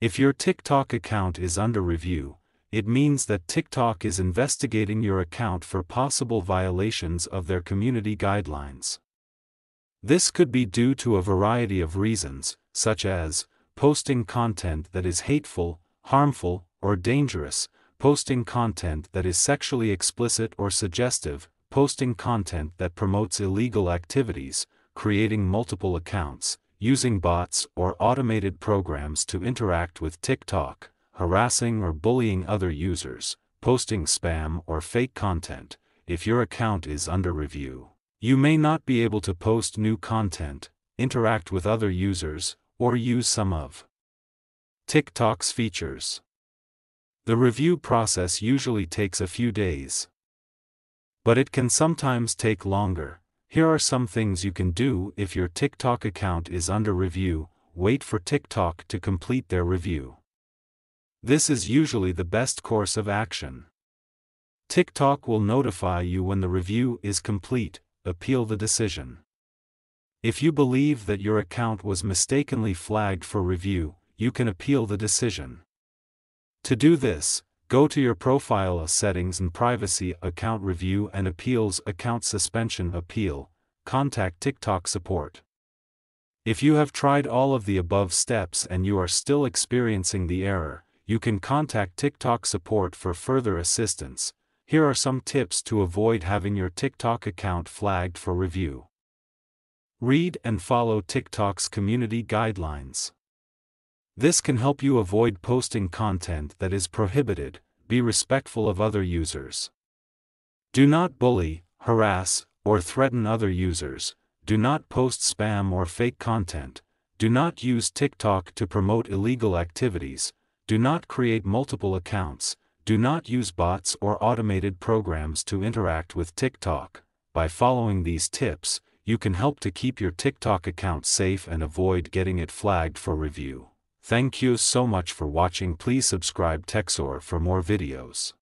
If your TikTok account is under review, it means that TikTok is investigating your account for possible violations of their community guidelines. This could be due to a variety of reasons, such as posting content that is hateful, harmful, or dangerous, posting content that is sexually explicit or suggestive, posting content that promotes illegal activities, creating multiple accounts, using bots or automated programs to interact with TikTok, harassing or bullying other users, posting spam or fake content, if your account is under review. You may not be able to post new content, interact with other users, or use some of TikTok's features. The review process usually takes a few days. But it can sometimes take longer. Here are some things you can do if your TikTok account is under review, wait for TikTok to complete their review. This is usually the best course of action. TikTok will notify you when the review is complete, appeal the decision. If you believe that your account was mistakenly flagged for review, you can appeal the decision. To do this, go to your profile settings and privacy account review and appeals account suspension appeal, contact TikTok support. If you have tried all of the above steps and you are still experiencing the error, you can contact TikTok support for further assistance. Here are some tips to avoid having your TikTok account flagged for review. Read and follow TikTok's community guidelines. This can help you avoid posting content that is prohibited, be respectful of other users. Do not bully, harass, or threaten other users, do not post spam or fake content, do not use TikTok to promote illegal activities, do not create multiple accounts, do not use bots or automated programs to interact with TikTok. By following these tips, you can help to keep your TikTok account safe and avoid getting it flagged for review. Thank you so much for watching please subscribe Techsore for more videos.